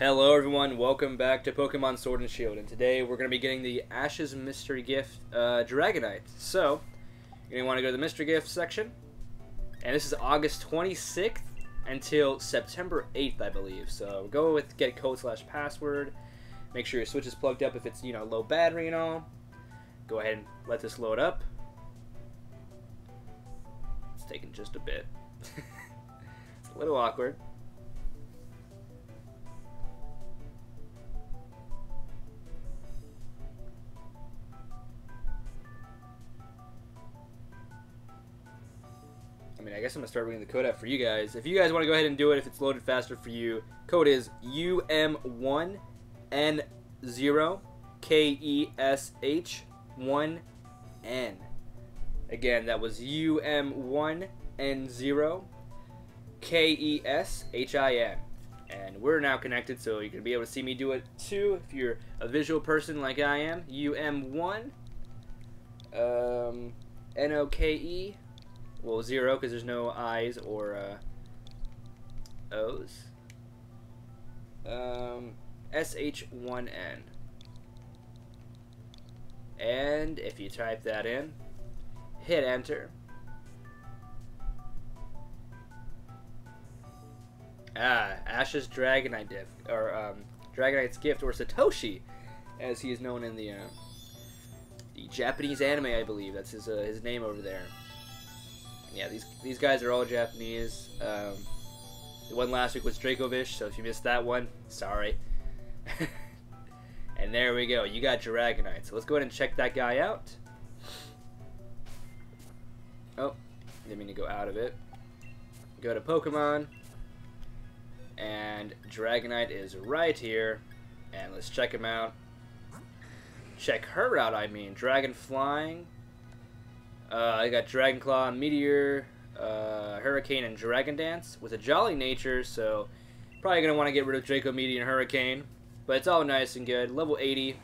Hello everyone, welcome back to Pokemon Sword and Shield, and today we're going to be getting the Ash's Mystery Gift uh, Dragonite. So, you're going to want to go to the Mystery Gift section, and this is August 26th until September 8th, I believe. So, go with get code slash password, make sure your Switch is plugged up if it's, you know, low battery and all. Go ahead and let this load up. It's taking just a bit. it's a little awkward. I mean, I guess I'm gonna start reading the code out for you guys. If you guys want to go ahead and do it, if it's loaded faster for you, code is UM1N0KESH1N. Again, that was UM1N0KESHIN. And we're now connected, so you can be able to see me do it too if you're a visual person like I am. UM1 um, N-O-K-E well, zero because there's no I's or uh, O's. Um, SH1N. And if you type that in, hit enter. Ah, Ash's Dragonite gift, or um, Dragonite's gift, or Satoshi, as he is known in the uh, the Japanese anime, I believe. That's his uh, his name over there yeah, these these guys are all Japanese. Um, the one last week was Dracovish, so if you missed that one, sorry. and there we go. You got Dragonite. So let's go ahead and check that guy out. Oh, didn't mean to go out of it. Go to Pokemon. And Dragonite is right here. And let's check him out. Check her out, I mean. Dragon Flying. Uh, I got Dragon Claw, Meteor, uh, Hurricane, and Dragon Dance with a Jolly Nature, so probably going to want to get rid of Draco Meteor and Hurricane. But it's all nice and good. Level 80.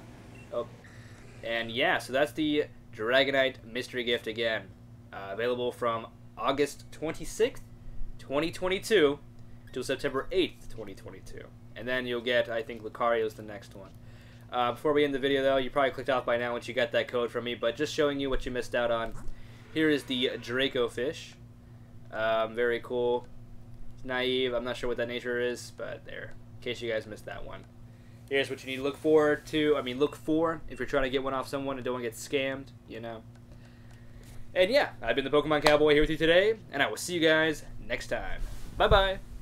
Oh. And yeah, so that's the Dragonite Mystery Gift again. Uh, available from August 26th, 2022 till September 8th, 2022. And then you'll get, I think, Lucario's the next one. Uh, before we end the video, though, you probably clicked off by now once you got that code from me, but just showing you what you missed out on. Here is the Dracovish. Um, very cool. Naive. I'm not sure what that nature is, but there. In case you guys missed that one. Here's what you need to look for to. I mean, look for if you're trying to get one off someone and don't want to get scammed. You know. And yeah, I've been the Pokemon Cowboy here with you today, and I will see you guys next time. Bye bye.